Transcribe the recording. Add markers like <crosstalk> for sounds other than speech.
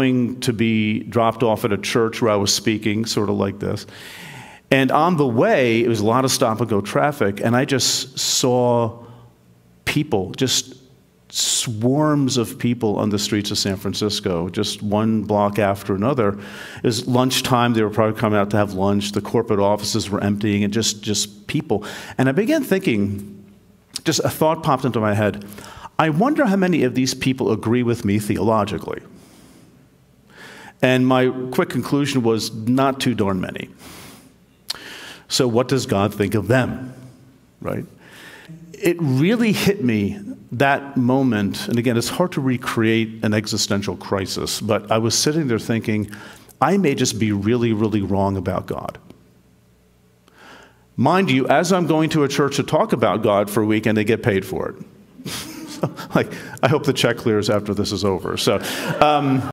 going to be dropped off at a church where I was speaking, sort of like this. And on the way, it was a lot of stop and go traffic, and I just saw people, just swarms of people on the streets of San Francisco, just one block after another. It was lunchtime, they were probably coming out to have lunch, the corporate offices were emptying, and just, just people. And I began thinking, just a thought popped into my head. I wonder how many of these people agree with me theologically. And my quick conclusion was not too darn many. So, what does God think of them? Right? It really hit me that moment, and again, it's hard to recreate an existential crisis, but I was sitting there thinking, I may just be really, really wrong about God. Mind you, as I'm going to a church to talk about God for a week and they get paid for it. <laughs> like, I hope the check clears after this is over. So, um,